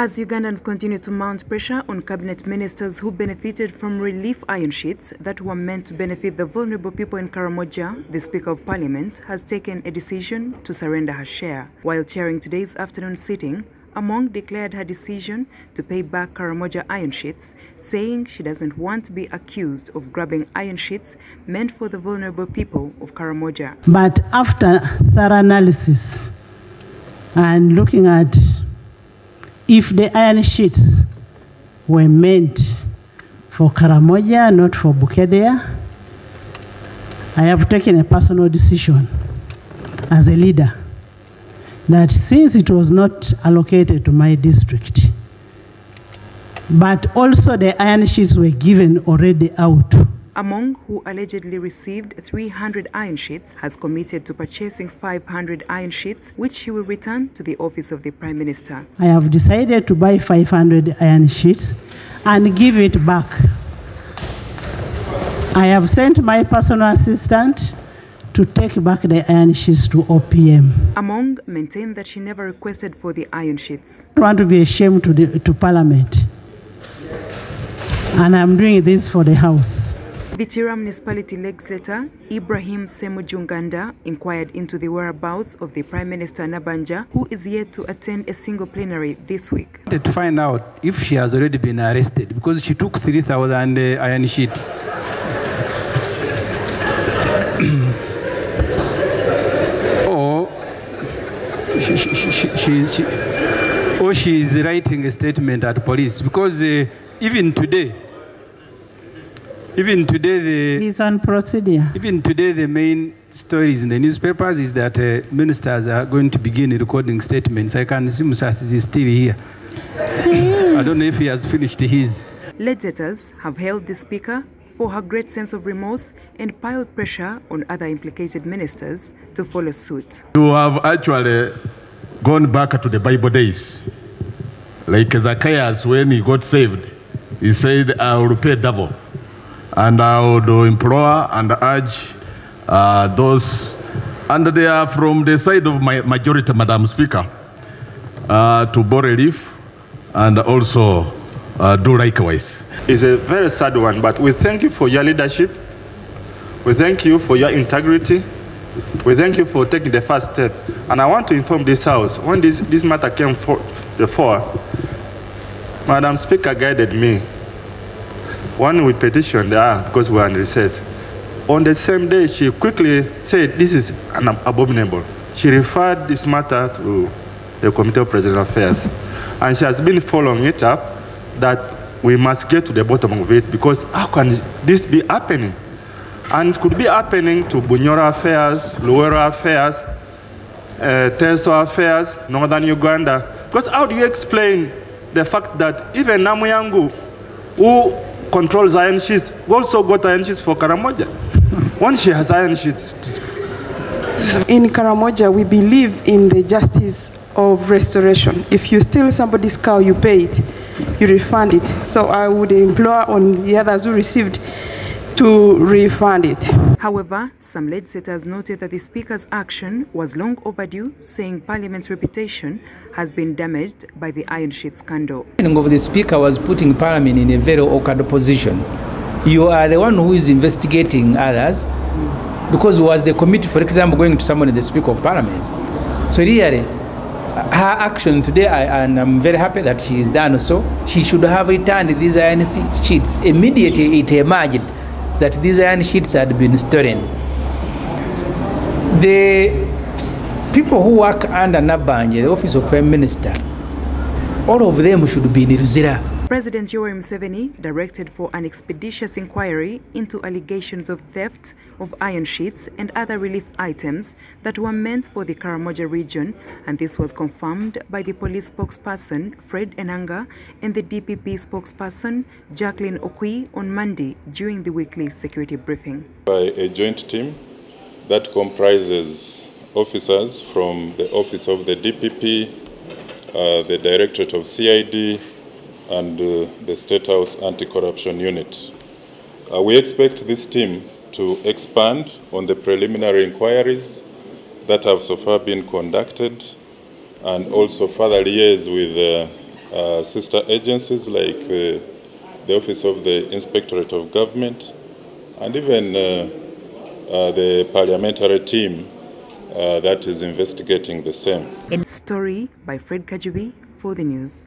As Ugandans continue to mount pressure on cabinet ministers who benefited from relief iron sheets that were meant to benefit the vulnerable people in Karamoja, the Speaker of Parliament has taken a decision to surrender her share. While chairing today's afternoon sitting, Among declared her decision to pay back Karamoja iron sheets, saying she doesn't want to be accused of grabbing iron sheets meant for the vulnerable people of Karamoja. But after thorough analysis and looking at if the iron sheets were meant for Karamoja, not for Bukedea, I have taken a personal decision as a leader that since it was not allocated to my district, but also the iron sheets were given already out. Among who allegedly received 300 iron sheets has committed to purchasing 500 iron sheets, which he will return to the office of the Prime Minister. I have decided to buy 500 iron sheets and give it back. I have sent my personal assistant to take back the iron sheets to OPM. Among maintained that she never requested for the iron sheets. I want to be ashamed to, the, to Parliament. And I'm doing this for the House. The Kira municipality legislator Ibrahim Ssemujju Nganda inquired into the whereabouts of the Prime Minister Nabbanja, who is yet to attend a single plenary this week. to find out if she has already been arrested because she took 3,000 uh, iron sheets. or she, she, she, she, she, or she is writing a statement at police because uh, even today, even today the He's on procedure. even today, the main stories in the newspapers is that uh, ministers are going to begin recording statements. I can see Musasi is still here. I don't know if he has finished his. Legislators have hailed the Speaker for her great sense of remorse and piled pressure on other implicated ministers to follow suit. You have actually gone back to the Bible days. Like Zacchaeus, when he got saved, he said, I will pay double. And I would implore and urge uh, those, and they are from the side of my majority, Madam Speaker, uh, to borrow relief and also uh, do likewise. It's a very sad one, but we thank you for your leadership. We thank you for your integrity. We thank you for taking the first step. And I want to inform this House, when this, this matter came for, before, Madam Speaker guided me. When we petitioned her, because we were in recess, on the same day, she quickly said, this is an abominable. She referred this matter to the Committee of Presidential Affairs. And she has been following it up that we must get to the bottom of it because how can this be happening? And it could be happening to Bunyoro affairs, Luwero affairs, uh, Teso affairs, Northern Uganda. Because how do you explain the fact that even Namuyangu, who controls iron sheets, We also got iron sheets for Karamoja? when she has iron sheets, In Karamoja, we believe in the justice of restoration. If you steal somebody's cow, you pay it, you refund it. So I would implore on the others who received to refund it. However, some legislators noted that the Speaker's action was long overdue, saying Parliament's reputation has been damaged by the iron sheet scandal. of the speaker was putting parliament in a very awkward position. You are the one who is investigating others because was the committee, for example, going to someone the speaker of parliament. So really, her action today, I, and I'm very happy that she is done so. She should have returned these iron sheets immediately. It emerged that these iron sheets had been stolen. The people who work under Nabbanja, the office of prime minister, all of them should be in Luzira. President Yoweri Museveni directed for an expeditious inquiry into allegations of theft of iron sheets and other relief items that were meant for the Karamoja region, and this was confirmed by the police spokesperson Fred Enanga and the DPP spokesperson Jacqueline Okui on Monday during the weekly security briefing. by a joint team that comprises officers from the Office of the DPP, uh, the Directorate of CID, and uh, the State House Anti-Corruption Unit. Uh, we expect this team to expand on the preliminary inquiries that have so far been conducted and also further liaise with uh, uh, sister agencies like uh, the Office of the Inspectorate of Government, and even uh, the parliamentary team that is investigating the same. In Story by Fred Kajubi for the news.